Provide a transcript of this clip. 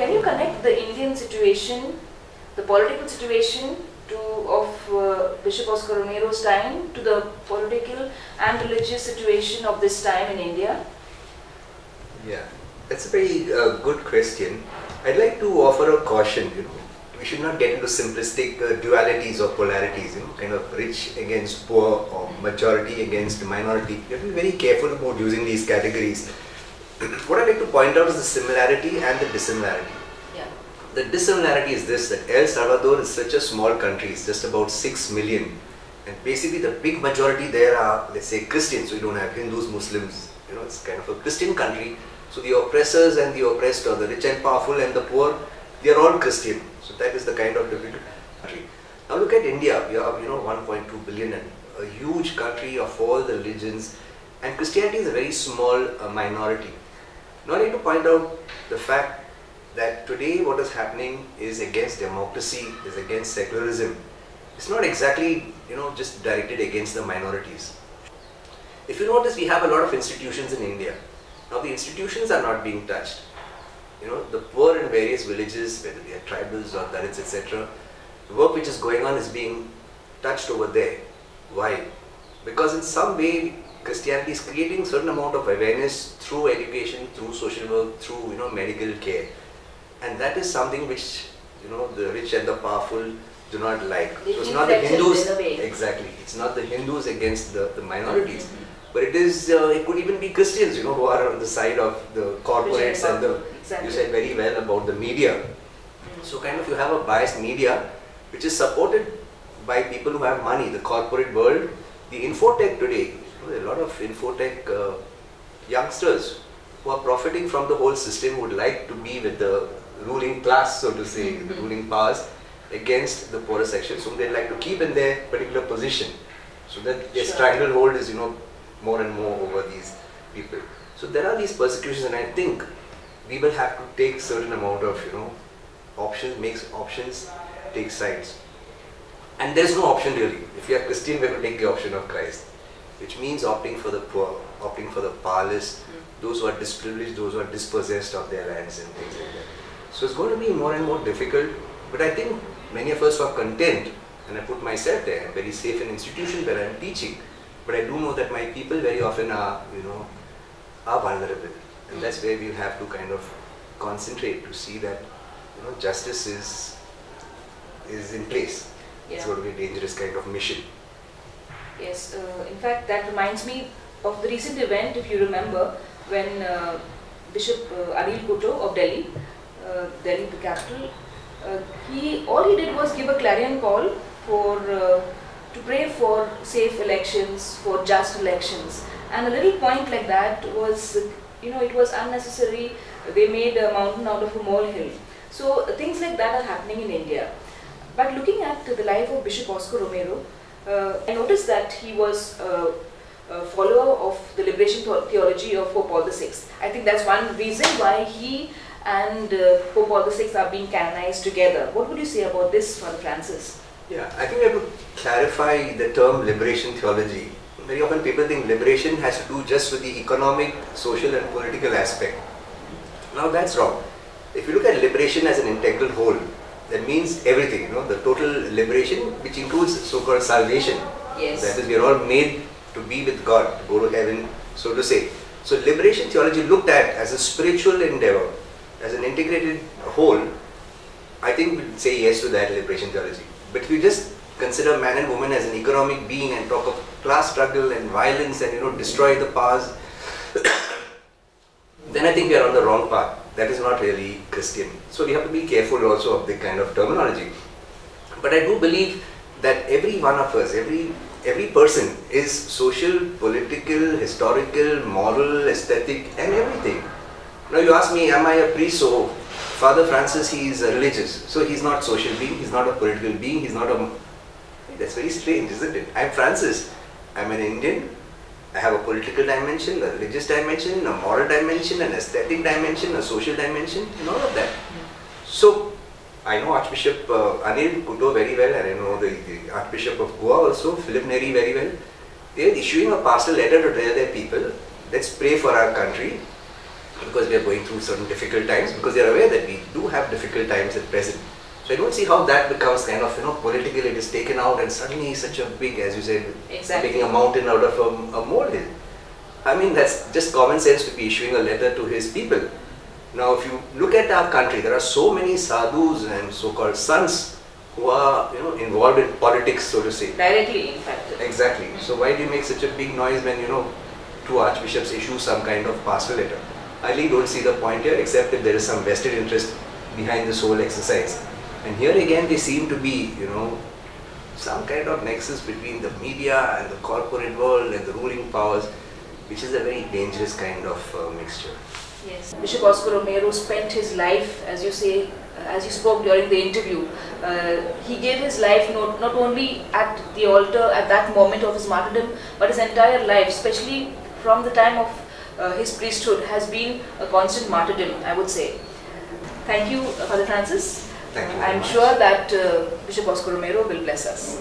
can you connect the Indian situation, the political situation to, of uh, Bishop Oscar Romero's time to the political and religious situation of this time in India? Yeah, that's a very uh, good question. I'd like to offer a caution, you know. We should not get into simplistic uh, dualities or polarities, you know, kind of rich against poor or majority against minority. You have to be very careful about using these categories. What I'd like to point out is the similarity and the dissimilarity. Yeah. The dissimilarity is this, that El Salvador is such a small country, it's just about 6 million. And basically the big majority there are, let's say, Christians, so you don't have Hindus, Muslims, you know, it's kind of a Christian country. So the oppressors and the oppressed, or the rich and powerful and the poor, they are all Christian. So that is the kind of difficult country. Now look at India, we have, you know, 1.2 billion and a huge country of all the religions. And Christianity is a very small uh, minority. Now I need to point out the fact that today what is happening is against democracy, is against secularism. It's not exactly, you know, just directed against the minorities. If you notice, we have a lot of institutions in India. Now the institutions are not being touched. You know, the poor in various villages, whether they are tribals or Dalits, etc., the work which is going on is being touched over there. Why? Because in some way Christianity is creating certain amount of awareness through education, through social work, through you know medical care, and that is something which you know the rich and the powerful do not like. It so it's not the Hindus in a way. exactly. It's not the Hindus against the, the minorities, but it is. Uh, it could even be Christians, you know, who are on the side of the corporates and the. Exactly. You said very well about the media. So kind of you have a biased media which is supported by people who have money, the corporate world, the infotech today. A lot of infotech uh, youngsters who are profiting from the whole system would like to be with the ruling class, so to say, the ruling powers against the poorer section. So they like to keep in their particular position, so that their Sure. stranglehold is, you know, more and more over these people. So there are these persecutions, and I think we will have to take certain amount of, you know, options, makes options, take sides. And there's no option really. If you are Christian, we have to take the option of Christ, which means opting for the poor, opting for the powerless, hmm. those who are disprivileged, those who are dispossessed of their lands and things like that. So it's going to be more and more difficult. But I think many of us are content, and I put myself there. I'm very safe in institution where I'm teaching. But I do know that my people very often are, you know, are vulnerable, and hmm. that's where we have to kind of concentrate to see that, you know, justice is is in place. It's going to be a dangerous kind of mission. Yes, uh, in fact, that reminds me of the recent event, if you remember, when uh, Bishop uh, Couto of Delhi, uh, Delhi the capital, uh, he all he did was give a clarion call for uh, to pray for safe elections, for just elections, and a little point like that was, you know, it was unnecessary. They made a mountain out of a molehill. So things like that are happening in India. But looking at the life of Bishop Oscar Romero, I noticed that he was uh, a follower of the liberation theology of Pope Paul VI. I think that's one reason why he and uh, Pope Paul VI are being canonized together. What would you say about this, Father Francis? Yeah, I think we have to clarify the term liberation theology. Very often people think liberation has to do just with the economic, social and political aspect. Now that's wrong. If you look at liberation as an integral whole, that means everything, you know, the total liberation which includes so-called salvation. Yes. That is, we are all made to be with God, to go to heaven, so to say. So liberation theology looked at as a spiritual endeavor, as an integrated whole, I think we'd say yes to that liberation theology. But if you just consider man and woman as an economic being and talk of class struggle and violence and you know destroy the powers, then I think we are on the wrong path. That is not really Christian. So we have to be careful also of the kind of terminology. But I do believe that every one of us, every every person is social, political, historical, moral, aesthetic, and everything. Now you ask me, am I a priest? So Father Francis, he is a religious, so he's not social being, he's not a political being, he's not a. That's very strange, isn't it? I'm Francis. I'm an Indian. I have a political dimension, a religious dimension, a moral dimension, an aesthetic dimension, a social dimension, and all of that. So I know Archbishop uh, Anil Couto very well, and I know the, the Archbishop of Goa also, Philip Neri very well. They are issuing a pastoral letter to tell their people, let's pray for our country. because we are going through certain difficult times, because they are aware that we do have difficult times at present. So I don't see how that becomes kind of, you know, political, it is taken out and suddenly such a big, as you said, Exactly. making a mountain out of a, a molehill. I mean, that's just common sense to be issuing a letter to his people. Now, if you look at our country, there are so many sadhus and so-called sons who are, you know, involved in politics, so to say. Directly, in fact. Exactly. So why do you make such a big noise when, you know, two archbishops issue some kind of pastoral letter? I really don't see the point here, except if there is some vested interest behind this whole exercise. And here again, they seem to be, you know, some kind of nexus between the media and the corporate world and the ruling powers, which is a very dangerous kind of uh, mixture. Yes. Bishop Oscar Romero spent his life, as you say, uh, as you spoke during the interview, uh, he gave his life not, not only at the altar at that moment of his martyrdom, but his entire life, especially from the time of uh, his priesthood, has been a constant martyrdom, I would say. Thank you, uh, Father Francis. Thank you. I'm much. sure that uh, Bishop Oscar Romero will bless us.